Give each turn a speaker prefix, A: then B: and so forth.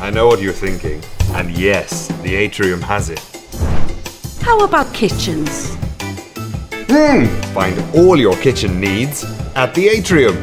A: I know what you're thinking. And yes, the atrium has it.
B: How about kitchens?
A: Hmm, find all your kitchen needs at the atrium.